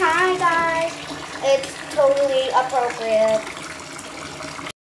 hi guys. It's totally appropriate.